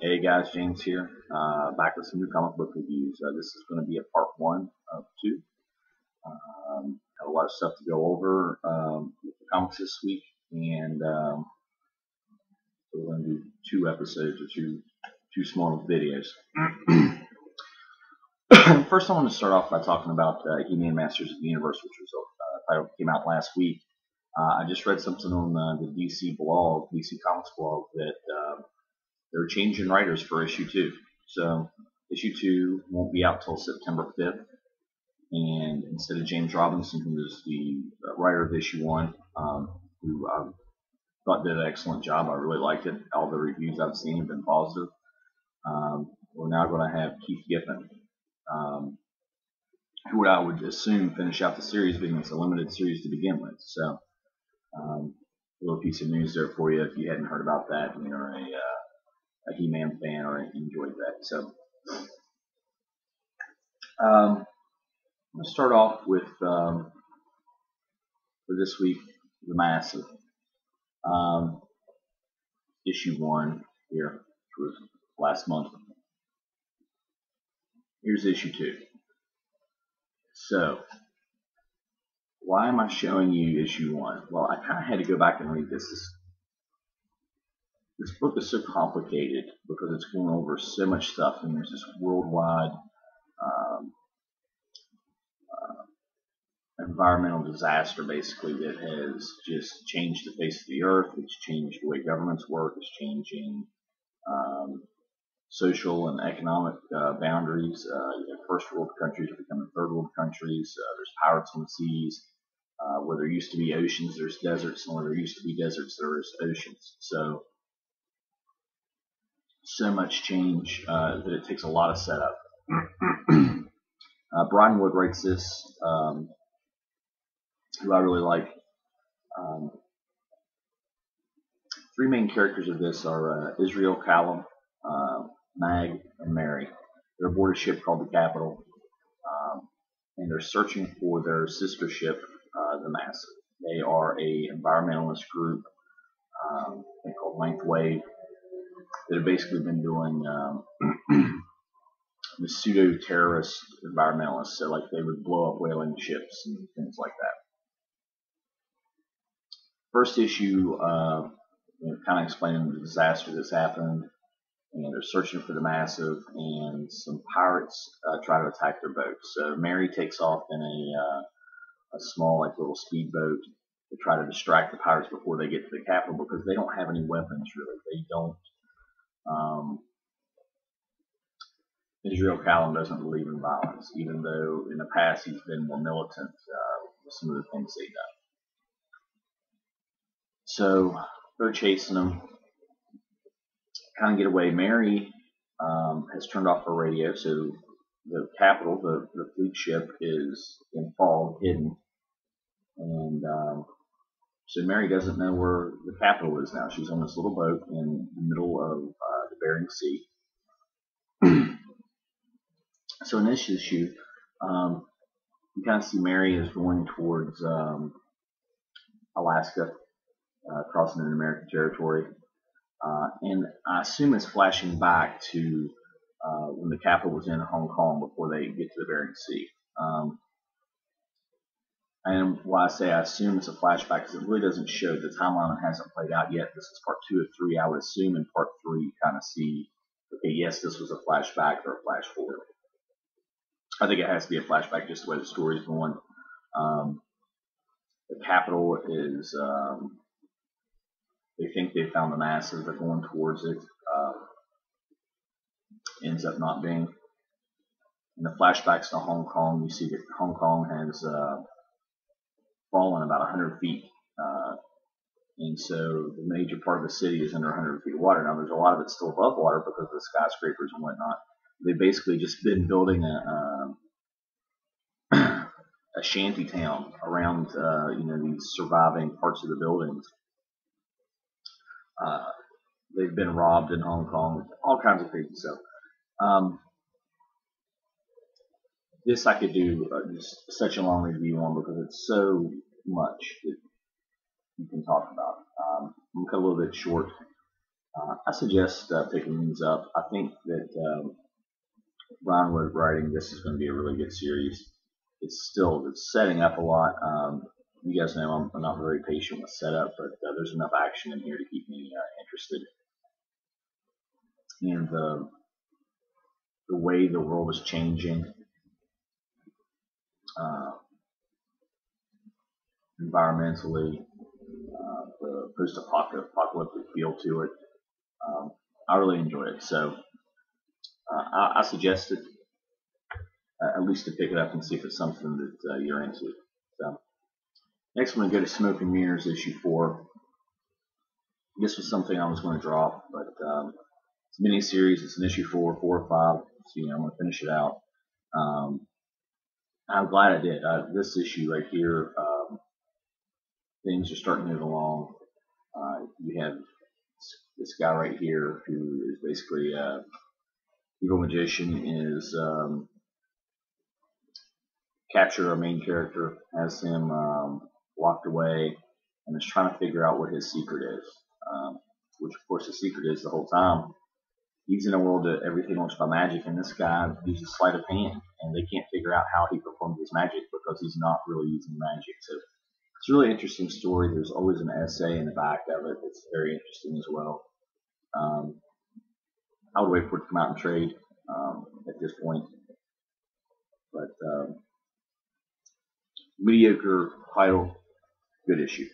Hey guys, James here, uh, back with some new comic book reviews. Uh, this is going to be a part one of two. Um, have a lot of stuff to go over um, with the comics this week, and um, we're going to do two episodes or two two small videos. First, I want to start off by talking about uh, He-Man Masters of the Universe, which was uh, title came out last week. Uh, I just read something on the, the DC blog, DC Comics blog, that uh, they're changing writers for issue two. So issue two won't be out till September 5th. And instead of James Robinson, who was the writer of issue one, um, who I thought did an excellent job, I really liked it. All the reviews I've seen have been positive. Um, we're now going to have Keith Giffen, um, who I would assume finish out the series, being it's a limited series to begin with. So, um, a little piece of news there for you if you hadn't heard about that and you're a uh, a He-Man fan or enjoyed that. So, um, I'm going to start off with um, for this week the massive um, issue one here, which was last month. Here's issue two. So, why am I showing you issue one? Well, I kind of had to go back and read this. This this book is so complicated because it's going over so much stuff, and there's this worldwide um, uh, environmental disaster, basically, that has just changed the face of the earth. It's changed the way governments work. It's changing um, social and economic uh, boundaries. Uh, you know, first world countries are becoming third world countries. Uh, there's pirates on the seas. Uh, where there used to be oceans, there's deserts, and where there used to be deserts, there's oceans. So so much change uh, that it takes a lot of setup. uh, Brian Wood writes this, um, who I really like. Um, three main characters of this are uh, Israel, Callum, uh, Mag, and Mary. They're aboard a ship called the Kapital, um, and they're searching for their sister ship, uh, the Massive. They are a environmentalist group um, called Ninth Wave that have basically been doing um, the pseudo terrorist environmentalists. So, like, they would blow up whaling ships and things like that. First issue, uh, you know, kind of explaining the disaster that's happened, and they're searching for the massive, and some pirates uh, try to attack their boat. So Mary takes off in a uh, a small, like little speedboat to try to distract the pirates before they get to the Kapital because they don't have any weapons really. They don't um, Israel Callum doesn't believe in violence, even though in the past he's been more militant uh, with some of the things they've done. So they're chasing him, kind of get away. Mary um, has turned off her radio, so the Kapital, the, the fleet ship, is in fog, hidden, and um, so Mary doesn't know where the Kapital is now. She's on this little boat in the middle of uh, Bering Sea. so in this issue, um, you kind of see Mary is going towards um, Alaska, uh, crossing into American territory. Uh, and I assume it's flashing back to uh, when the Kapital was in Hong Kong before they get to the Bering Sea. Um, and why I say I assume it's a flashback because it really doesn't show the timeline hasn't played out yet. This is part two of three. I would assume in part three you kind of see, okay, yes, this was a flashback or a flash forward. I think it has to be a flashback just the way the story is going. Um, the Kapital is, um, they think they found the massive, they're going towards it. Uh, ends up not being. In the flashbacks to Hong Kong, you see that Hong Kong has uh, fallen about 100 feet. Uh, and so the major part of the city is under 100 feet of water. Now there's a lot of it still above water because of the skyscrapers and whatnot. They've basically just been building a, a, a shanty town around uh, you know these surviving parts of the buildings. Uh, they've been robbed in Hong Kong, all kinds of things. So um, this I could do uh, just such a long review on because it's so much that you can talk about. Um, I'm going to cut a little bit short. Uh, I suggest uh, picking these up. I think that um, Brian Wood writing this is going to be a really good series. It's still it's setting up a lot. Um, you guys know I'm, I'm, not very patient with setup, but uh, there's enough action in here to keep me uh, interested. And the the way the world is changing, uh, environmentally, uh, the post-apocalyptic feel to it. Um, I really enjoy it. So uh, I, I suggest it, uh, at least to pick it up and see if it's something that uh, you're into. So next, I'm going to go to Smoke and Mirrors issue four. This was something I was going to drop, but um, it's a mini series. It's an issue four, four or five. So you know, I'm going to finish it out. Um, I'm glad I did. Uh, this issue right here, um, things are starting to move along. Uh, you have this guy right here who is basically a uh, evil magician is um, captured our main character, has him um, locked away, and is trying to figure out what his secret is. Um, which, of course, the secret is the whole time. He's in a world that everything works by magic, and this guy uses sleight of hand, and they can't figure out how he performs his magic because he's not really using magic. So it's a really interesting story. There's always an essay in the back of it that's very interesting as well. Um, I would wait for it to come out and trade um, at this point. But um, mediocre title, good issue.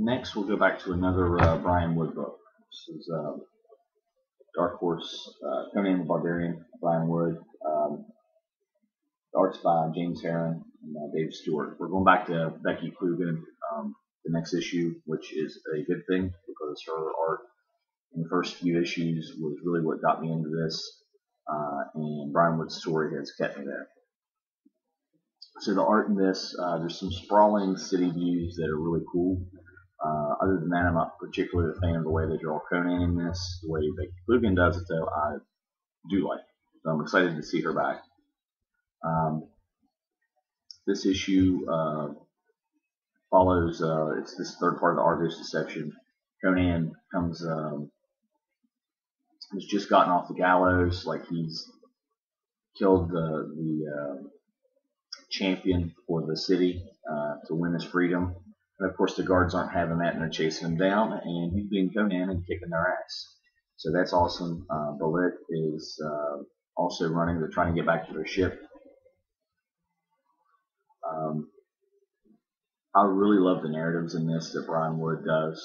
Next, we'll go back to another uh, Brian Wood book. This is uh, Dark Horse, uh, Conan the Barbarian, Brian Wood. Um, art's by James Harren and uh, Dave Stewart. We're going back to Becky Cloonan. Um, the next issue, which is a good thing because her art in the first few issues was really what got me into this, uh, and Brian Wood's story has kept me there. So the art in this, uh, there's some sprawling city views that are really cool. Uh, other than that, I'm not particularly a fan of the way they draw Conan in this. The way Becky Cloonan does it, though, I do like. It. So I'm excited to see her back. Um, this issue uh, follows, uh, it's this third part of the Argos deception. Conan comes, um, has just gotten off the gallows, like he's killed the, the uh, champion for the city uh, to win his freedom. And of course, the guards aren't having that and they're chasing him down, and he's being Conan and kicking their ass. So that's awesome. Uh, Belit is uh, also running. They're trying to get back to their ship. Um, I really love the narratives in this that Brian Wood does.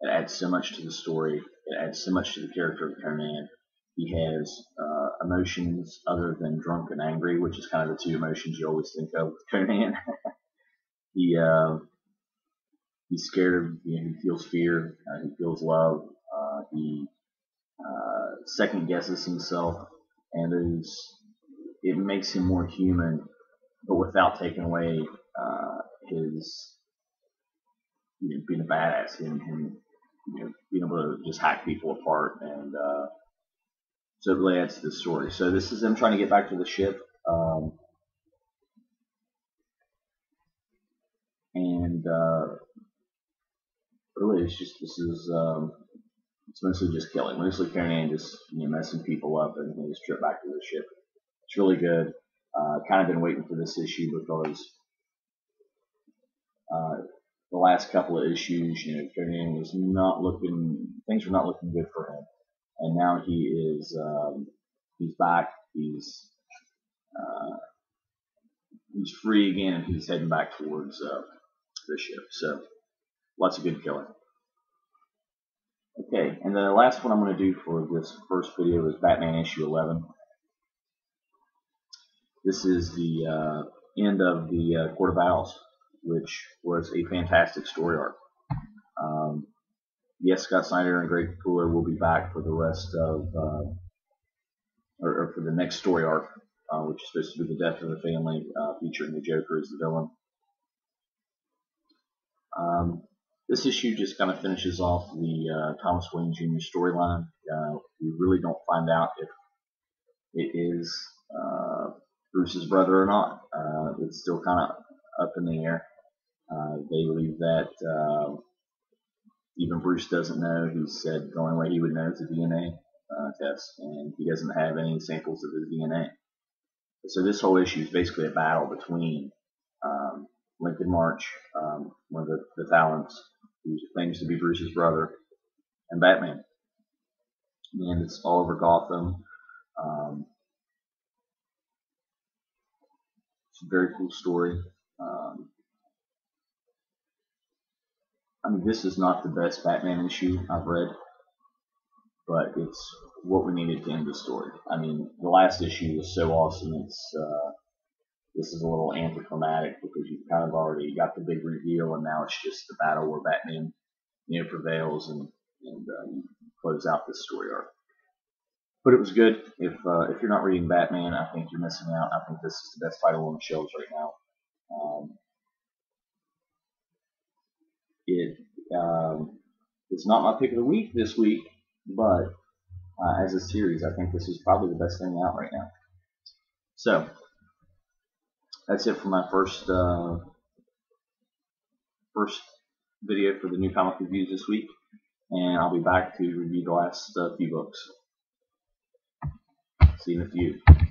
It adds so much to the story. It adds so much to the character of Conan. He has uh, emotions other than drunk and angry, which is kind of the two emotions you always think of with Conan. he uh, he's scared of. You know, he feels fear. Uh, he feels love. Uh, he uh, second guesses himself, and it makes him more human, but without taking away uh, his you know, being a badass and, and you know, being able to just hack people apart and uh, so it really adds to the story. So this is them trying to get back to the ship. Um, and uh, really, it's just this is um, it's mostly just killing, mostly Conan just you know messing people up and they just trip back to the ship. It's really good. Uh, kind of been waiting for this issue because uh, the last couple of issues, you know, Conan was not looking, things were not looking good for him. And now he is, um, he's back, he's, uh, he's free again, he's heading back towards, uh, the ship. So, lots of good killing. Okay, and the last one I'm going to do for this first video is Batman issue 11. This is the uh, end of the uh, Court of Owls which was a fantastic story arc. Um, yes, Scott Snyder and Greg Capullo will be back for the rest of, uh, or, or, for the next story arc, uh, which is supposed to be the death of the family, uh, featuring the Joker as the villain. Um, this issue just kind of finishes off the uh, Thomas Wayne Jr. storyline. Uh, we really don't find out if it is uh, Bruce's brother or not. it's still kind of up in the air. Uh, they believe that uh, even Bruce doesn't know. He said the only way he would know is a DNA uh, test, and he doesn't have any samples of his DNA. So this whole issue is basically a battle between um, Lincoln March, um, one of the, the Talons, who claims to be Bruce's brother, and Batman. And it's all over Gotham. Um, it's a very cool story. Um, I mean, this is not the best Batman issue I've read, but it's what we needed to end the story. I mean, the last issue was so awesome. It's uh, this is a little anticlimactic because you've kind of already got the big reveal, and now it's just the battle where Batman, you know, prevails and and uh, close out this story arc. But it was good. If uh, if you're not reading Batman, I think you're missing out. I think this is the best title on the shelves right now. Um, it um, it's not my pick of the week this week, but uh, as a series, I think this is probably the best thing out right now. So that's it for my first uh, first video for the new comic reviews this week, and I'll be back to review the last uh, few books. See you in a few.